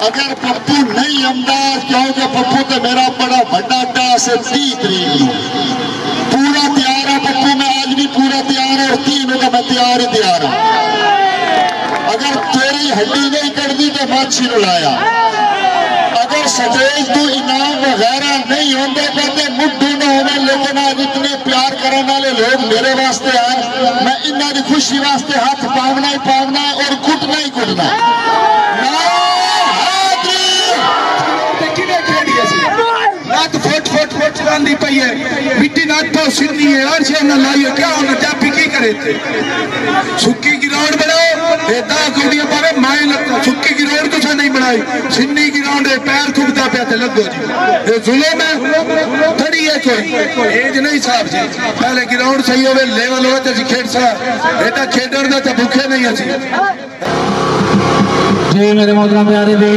اگر پپو نہیں آمدا کیونکہ پپو تو میرا بڑا بڑا ٹاس ہے تی تاریخ پورا تیار ہے پپو میں آج بھی پورا تیار ہے اور تین کا میں تیار ہی تیار ہوں اگر تیری ہڈی نہیں کر دی تو مچھی نو لایا اگر سٹیج تو انعام وغیرہ نہیں ہوندے پتے مڈو نہ ہونے لیکن آج اتنے پیار کرنے والے لوگ میرے واسطے آئے میں انہاں دی خوشی واسطے ہاتھ پاؤنا ہی پاؤنا اور کٹنا ہی کٹنا۔ نات فوٹ فوٹ فوٹ چلاندی پئی ہے۔ مٹی نات تو سننی ہے۔ ہر شے نہ لائیو کیا ہونا جاپی کی کرے تھے سکی گراؤنڈ بناؤ اے دا کوڑیاں پارے مائیں لگتا سکی گراؤنڈ تو سا نہیں بنائی سنی گراؤنڈ ہے پیر تھکتا پیا تے لگو جی یہ ظلم ہے تھڑی ہے کوئی ایج نہیں صاحب جی پہلے کی گراؤنڈ صحیح ہوئے لیول ہوئے تے کھیڑ سا ایتا کھیڑ دا تے بھوکے نہیں ہے جی میرے محترم پیارے بھی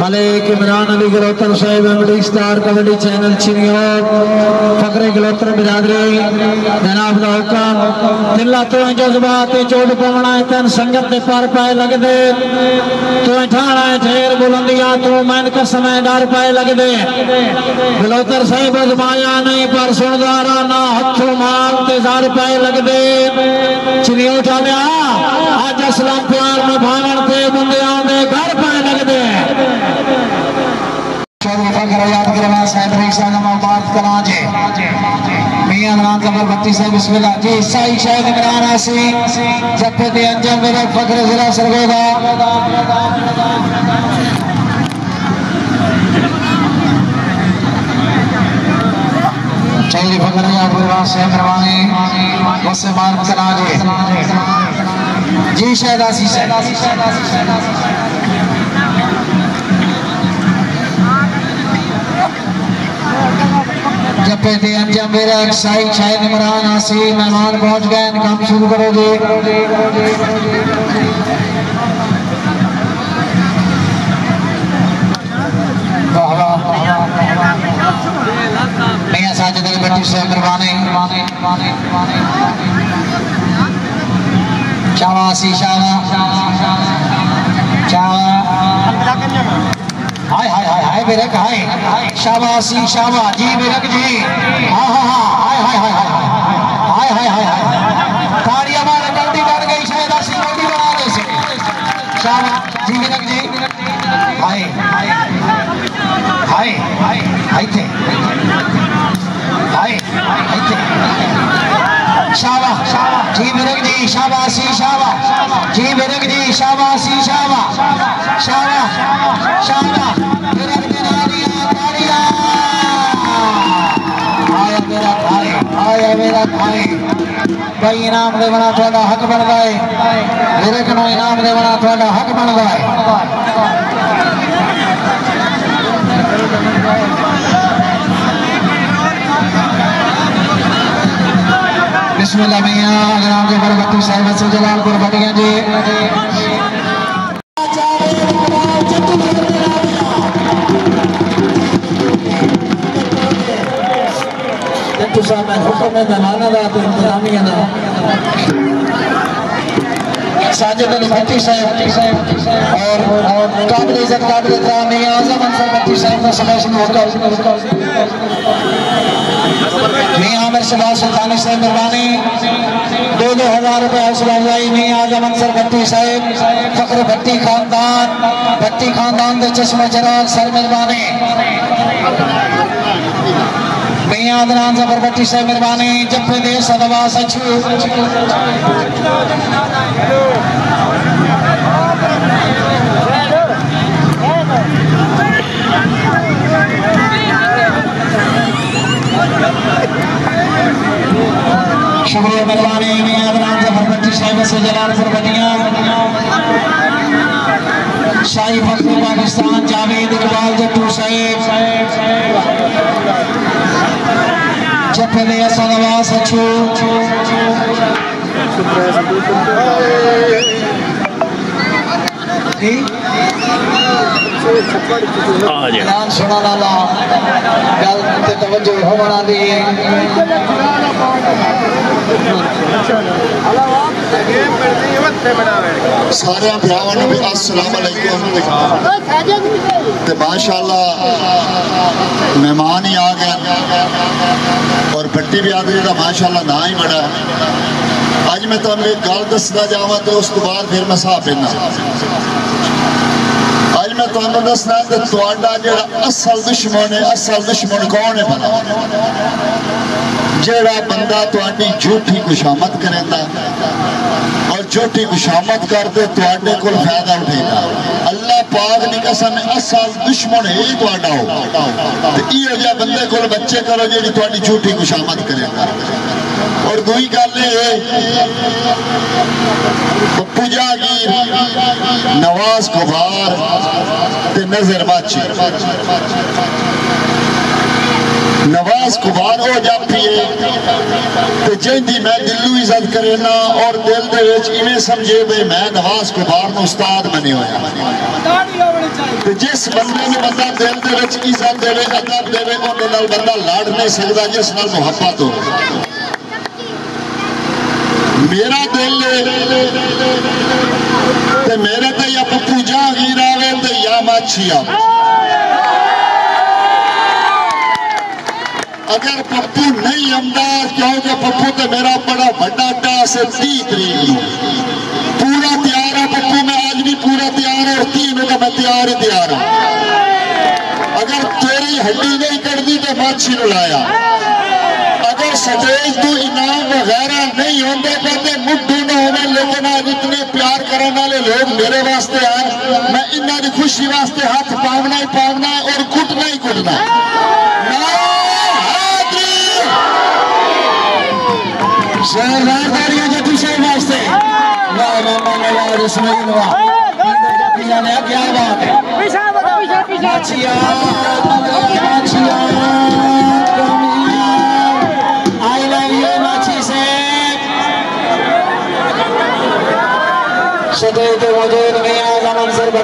ملک عمران علی گلوتر صاحب امیڈی سٹار کبڈی چینل چینیو فقر گلوتر برادری، جناب دا حکم دلہ تو ہیں جذبات چوٹ پونا ہے، تین سنگت دے پار پائے لگ دے۔ تو ہیں ٹھانا ہے ٹھیر بلندیا تو مین قسم ہے ڈار پائے لگ دے۔ گلوتر صاحب، ازمایا نہیں، پر سندارا نہ ہتھو مار تیزار پائے لگ دے۔ چینیو اٹھا لیا آج اسلام پیار میں بھانن تے بندیاں دے گھر پائے لگ دے چودہ فکر یاد کرنا صاحب ریسا نمہ بات کنا جے۔ میاں نمان زمر بھتی سے بسم اللہ۔ جی سائی شاید جی، عمران آسی جب پہ دی انجام میرے فکر ضلع سرگو دا چودہ فکر یاد کرنا صاحب روانی بس بات کنا شاید آسی سے جب پہ انجام میرا ایک سائی چھائی نمران آسی مہمان پہنچ گئے کام شروع کرو گے میاں ساجد علی بٹی سے مروانی شاوا سی شاوا ہائے ہائے ہائے ہائے میرک ہائے شاوا سی جی میرک جی ہاں ہاں ہاں ہائے ہائے ہائے ہائے ہائے ہائے ہائے تاڑی ہمارے کر گئی شاید اسی روٹی بنا دے سے جی میرک جی ہائے ہائے ہائے ہائے تھے ہائے ہائے تھے شابا جی جی شابا سی شابا. جی برک جی شابا سی شابا. شابا شابا. مرک جناریا تاریا آیا میرا بھائی آیا میرا بھائی بھائی، انعام دے بنا تھوڑا حق بن گئے۔ برک نو انعام دے بنا تھوڑا حق بن گئے۔ بسم اللہ میاں جناب کے برکتی صاحب سے جلال پر بڑھیا جی۔ تو صاحب میں حکم میں مہمانہ دا تو انتظامیہ دا ساجد علی بھٹی صاحب اور قابل عزت قابل احترام میاں اعظم انصر بھٹی صاحب کا سمیشن حکم میاں عامر شباز سلطانی صاحب مروانی، دو دو ہزار روپے حوصلہ افزائی میاں اعظم انصر بھٹی صاحب، فخر بھٹی خاندان بھٹی خاندان دے چشمہ چراغ سر مہربانی۔ میاں عدنان زبر بھٹی صاحب مہربانی، جب دے صدوا سچو شکریہ مہربانی میاں عدنان زبر بھٹی صاحب سے جلال پر بنیاں شاہی فخر پاکستان جاوید اقبال جٹو صاحب۔ جب دے صدوا سچو۔ جی؟ اعلان سننے والا گل توجہ ہونا دی۔ سارے بھراواں نبی، السلام علیکم۔ ماشاءاللہ، مہمان ہی آ گئے۔ اور پٹی بھی آ گئی دا ماشاءاللہ نہ ہی بڑا اج میں تانوں ایک گل دسدا جاواں تے اس تو بعد پھر میں صاحب پہنا تمہیں دسنا کہ تھوڑا جڑا اصل دشمن ہے اصل دشمن کون ہے بنا بندہ تھوڑی جھوٹھی خوشامد کرے گا اور جھوٹھی خوشامد کر دے کو فائدہ اٹھے گا اللہ پاک نے قسم اصل دشمن ہی تھوڑا ہو یہ جا بندے کو بچے کرو جی تھوڑی جھوٹھی خوشامد کرے گا اور دوئی گل ہے تو گیر نواز کو بھار تے نظر باچی۔ نواز کبھار ہو جاتی ہے تے جن دی میں دلو عزت کرنا اور دل دے وچ انہیں سمجھے بے میں نواز کبھار نو استاد بنی ہویا۔ تے جس بندے نو بندہ دل دے وچ عزت دے وے ادب دے وے اون نال بندہ لڑنے نہیں جس نال محبت ہو۔ میرا دل تے میرے تے یا پپو جاگیر آوے تے یا ماچھی اگر پپو نہیں آمدا کیونکہ پپو تے میرا بڑا بڑا ٹاس ہے تی تریق پورا تیار ہے پپو، میں آج بھی پورا تیار ہے اور تینوں کا میں تیار ہی تیار ہوں۔ اگر تیری ہڈی نہیں کر دی تو ماچھی نو لایا۔ سجیج تو انعام وغیرہ نہیں ہوتے پہتے مدھو نہ ہونے لیکن آج اتنے پیار کرنا لے لوگ میرے واسطے آئے میں انہوں دی خوشی واسطے ہاتھ پاونا ہی پاونا ہے اور کھٹنا ہی کٹنا شہرداریاں جٹو صاحب واسطے۔ کیا بات ہے؟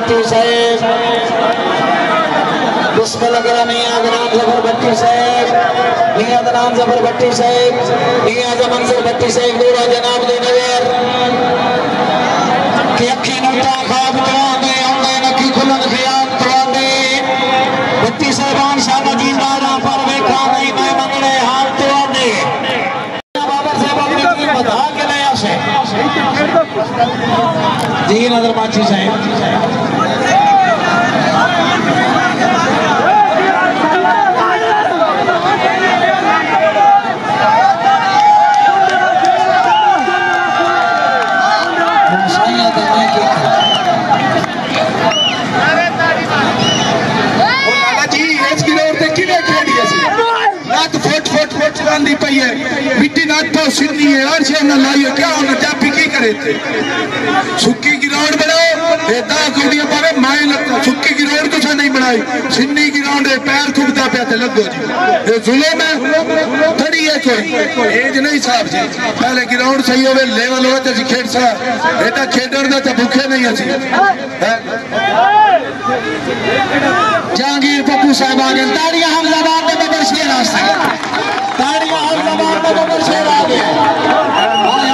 انصر صاحب۔ بسم اللہ کرا میاں گرام زفر بھٹی صاحب۔ میاں گرام زفر بھٹی صاحب۔ میاں آزم انصر بھٹی صاحب دورا جناب دے نویر کہ اکھی نوٹا خواب تو آنے آنے نکی کھلن خیام تو آنے بھٹی صاحبان شاہ جین دارا پر بیکھا نہیں، میں منگلے حال تو آنے بابر صاحب اپنی ٹیم بتا کے لیا سے جی نظر ماچی صاحب۔ سکی کی روڈ بناؤ یہ دس گوڈیاں پاوے مائیں لگو سکی کی روڈ تو نہیں بنائی سنی کی روڈ پیر تھکتا پیا تے لگو جی یہ ظلم ہے تھڑی ہے کوئی ایج نہیں صاحب جی پہلے کی گراؤنڈ صحیح ہوئے لیول ہوئے تے کھیڑ سا یہ تا کھیڑن دے تے بھوکے نہیں اسی جانگیر پپو صاحب آگے تاریا حمزہ باد میں ببر شیر آستے تاڑیاں حمزہ باد میں ببر شیر آگے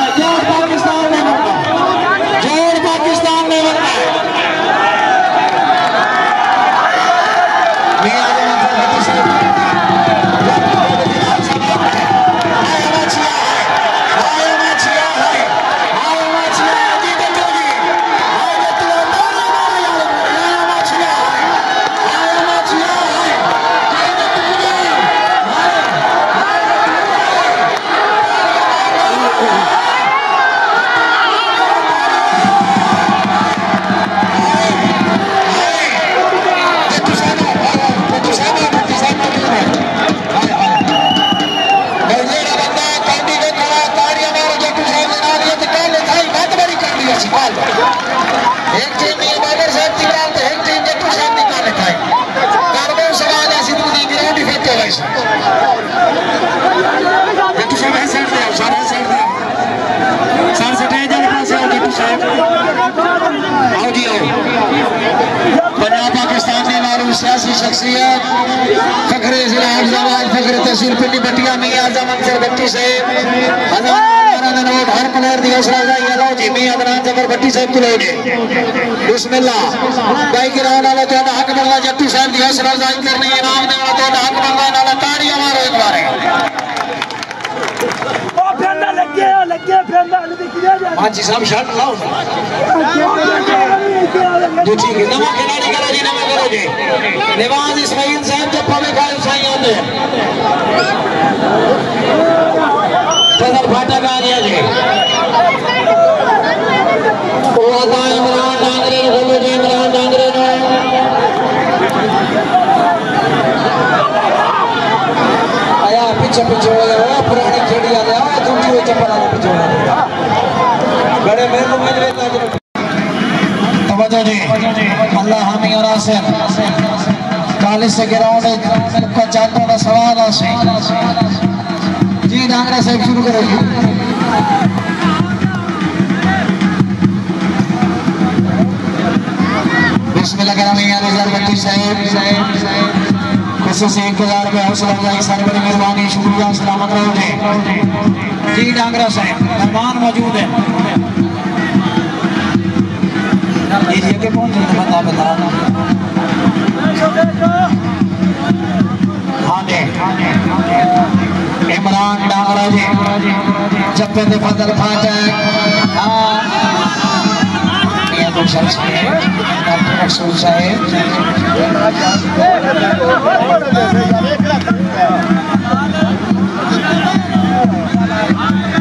تحصیل پنڈی بٹیا میں آزام انصر بٹی صاحب ہزار نوٹ ہر پلیئر دی حوصلہ افزائی لو جی میں عدنان جبر بٹی صاحب تو لے گے بسم اللہ بھائی گراؤنڈ والا تو حق بنگا جٹو صاحب دی حوصلہ افزائی کرنی ہے، نام دینا تو حق بنگا نالا مانچی صاحب شرط لاؤ۔ جو چیز کی نمہ کے نیڈی کرو جی نمہ کرو جی۔ نواز جی۔ اسمائین صاحب جب پہ مکائل صاحب ہوتے ہیں۔ پہتر پھاٹا کہا جی۔ جی اوہتا عمران ڈانگرین غلو جی عمران ڈانگرین ہو آیا پچھے پچھے ہوئے ہو پرانی کھیڑی آدھے آیا تم جو چپڑا پچھے ہوئے۔ ہو توجہ جی۔ اللہ حامی اور آسر کالیس سے گراؤنڈ کا چاہتوں کا سوال آسر جی ڈانگرہ صاحب شروع کرو جی۔ بسم اللہ کرام یار وزار بٹی صاحب۔ خصوصی انتظار میں حوصلہ افزائی سارے بڑی مربانی شکریہ، سلامت رہو جی۔ جی ڈانگرہ صاحب مربان موجود ہے امران ڈاغرا جی چپے تو فضل پھاٹا ہے یہ تو سب سے مخصوص ہے Thank you.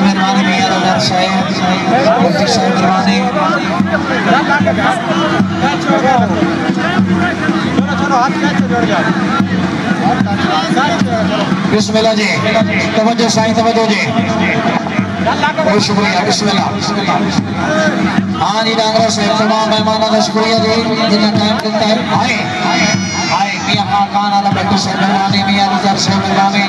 مہربانی میاں نظر شاہد ملتی شاہد دربانی بسم اللہ جی توجہ سائیں توجہ جی۔ بہت شکریہ، بسم اللہ۔ ہاں جی ڈانگرہ صاحب تمام مہمانوں کا شکریہ جی جنہ ٹائم ملتا ہے۔ آئے آئے میاں خان عالم بکر صاحب مہربانی، میاں نظر صاحب مہربانی۔